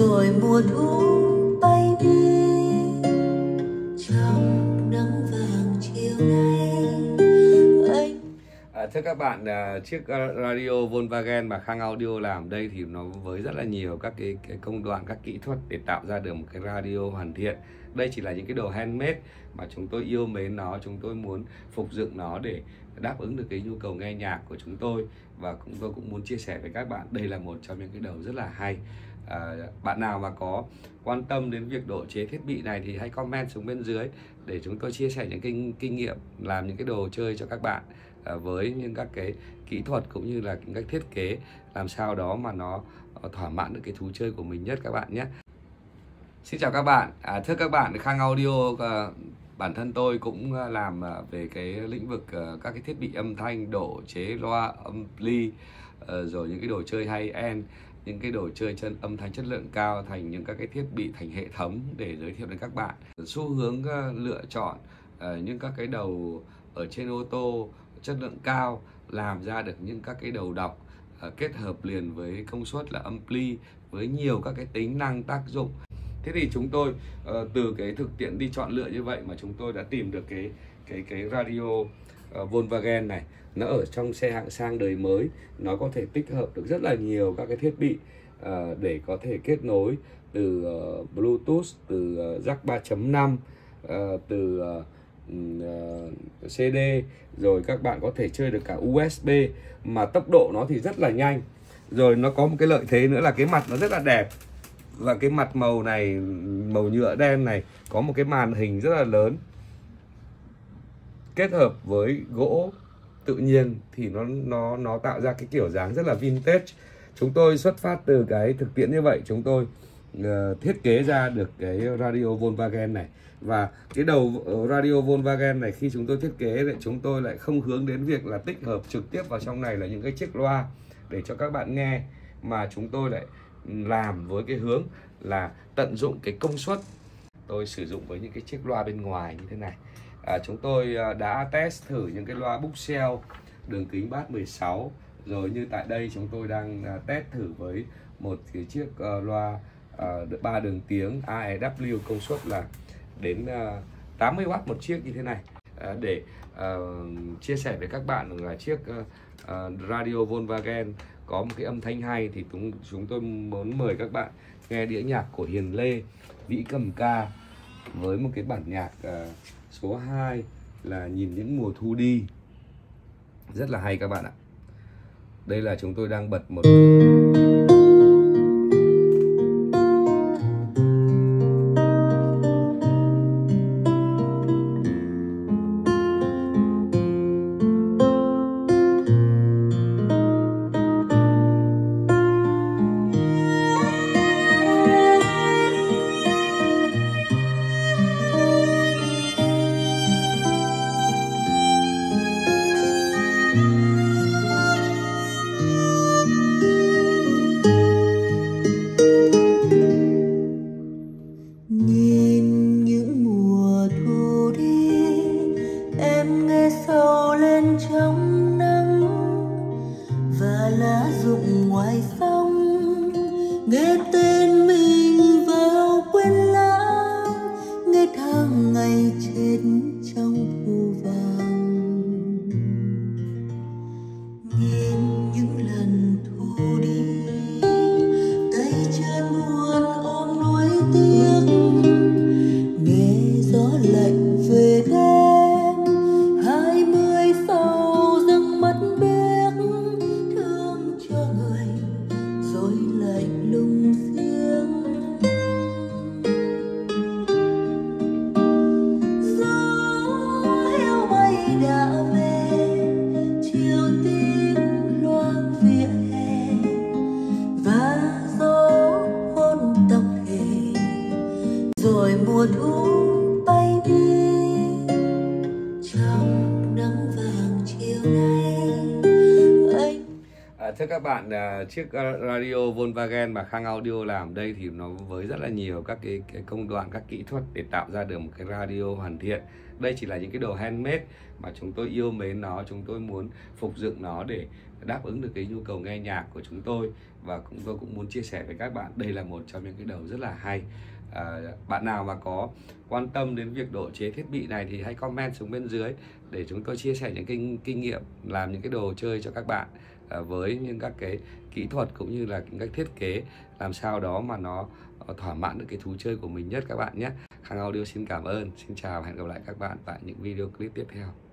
rồi mùa thu bay đi trong nắng vàng chiều nay anh À, thưa các bạn, à, chiếc à, radio Volkswagen mà Khang Audio làm đây thì nó với rất là nhiều các cái, cái công đoạn, các kỹ thuật để tạo ra được một cái radio hoàn thiện. Đây chỉ là những cái đồ handmade mà chúng tôi yêu mến nó, chúng tôi muốn phục dựng nó để đáp ứng được cái nhu cầu nghe nhạc của chúng tôi và cũng tôi cũng muốn chia sẻ với các bạn đây là một trong những cái đầu rất là hay. À, bạn nào mà có quan tâm đến việc độ chế thiết bị này thì hãy comment xuống bên dưới để chúng tôi chia sẻ những kinh kinh nghiệm làm những cái đồ chơi cho các bạn à, với những các cái kỹ thuật cũng như là những cách thiết kế làm sao đó mà nó ờ, thỏa mãn được cái thú chơi của mình nhất các bạn nhé. Xin chào các bạn, à, thưa các bạn, Khang Audio à, bản thân tôi cũng ờ, làm à, về cái lĩnh vực à, các cái thiết bị âm thanh, độ chế loa, âm ly, rồi những cái đồ chơi hay end, những cái đồ chơi chân, âm thanh chất lượng cao thành những các cái thiết bị thành hệ thống để giới thiệu đến các bạn. Xu hướng ờ, lựa chọn ờ, những các cái đầu ở trên ô tô chất lượng cao, làm ra được những các cái đầu đọc ờ, kết hợp liền với công suất là ampli với nhiều các cái tính năng tác dụng thế thì chúng tôi từ cái thực tiễn đi chọn lựa như vậy mà chúng tôi đã tìm được cái cái cái radio ờ, Volkswagen này nó ở trong xe hạng sang đời mới nó có thể tích hợp được rất là nhiều các cái thiết bị uh, để có thể kết nối từ uh, Bluetooth từ uh, jack 3.5 uh, từ uh, CD rồi các bạn có thể chơi được cả USB mà tốc độ nó thì rất là nhanh. Rồi nó có một cái lợi thế nữa là cái mặt nó rất là đẹp. Và cái mặt màu này màu nhựa đen này có một cái màn hình rất là lớn kết hợp với gỗ tự nhiên thì nó nó nó tạo ra cái kiểu dáng rất là vintage. Chúng tôi xuất phát từ cái thực tiễn như vậy chúng tôi uh, thiết kế ra được cái radio Volkswagen này. Và cái đầu ờ, radio Volkswagen này khi chúng tôi thiết kế thì chúng tôi lại không hướng đến việc là tích hợp trực tiếp vào trong này là những cái chiếc loa để cho các bạn nghe mà chúng tôi lại làm với cái hướng là tận dụng cái công suất. Tôi sử dụng với những cái chiếc loa bên ngoài như thế này à, chúng tôi à, đã test thử những cái loa bookshelf đường kính bát 16 rồi như tại đây chúng tôi đang à, test thử với một cái chiếc uh, loa à, ba đường tiếng AEW công suất là đến à, uh, 80W một chiếc như thế này. Uh, để uh, chia sẻ với các bạn là chiếc uh, radio Volkswagen có một cái âm thanh hay thì chúng chúng tôi muốn mời các bạn nghe đĩa nhạc của Hiền Lê Vĩ Cầm Ca với một cái bản nhạc uh, số 2 là nhìn những mùa thu đi. Rất là hay các bạn ạ. Đây là chúng tôi đang bật một nhìn những mùa thu đi, em nghe sâu lên trong nắng và lá rụng ngoài sông. Nghe tên mình lạnh lùng riêng gió heo bay đã về, chiều tím loang vỉa hè. Và gió hôn tóc hề, rồi mùa thu thưa các bạn, à, chiếc ờ, radio Volkswagen mà Khang Audio làm đây thì nó với rất là nhiều các cái, cái công đoạn, các kỹ thuật để tạo ra được một cái radio hoàn thiện. Đây chỉ là những cái đồ handmade mà chúng tôi yêu mến nó, chúng tôi muốn phục dựng nó để đáp ứng được cái nhu cầu nghe nhạc của chúng tôi và cũng tôi cũng muốn chia sẻ với các bạn đây là một trong những cái đầu rất là hay. À, bạn nào mà có quan tâm đến việc độ chế thiết bị này thì hãy comment xuống bên dưới để chúng tôi chia sẻ những kinh kinh nghiệm làm những cái đồ chơi cho các bạn À, với những các cái kỹ thuật cũng như là những cách thiết kế làm sao đó mà nó ờ, thỏa mãn được cái thú chơi của mình nhất các bạn nhé. Khang Audio xin cảm ơn. Xin chào và hẹn gặp lại các bạn tại những video clip tiếp theo.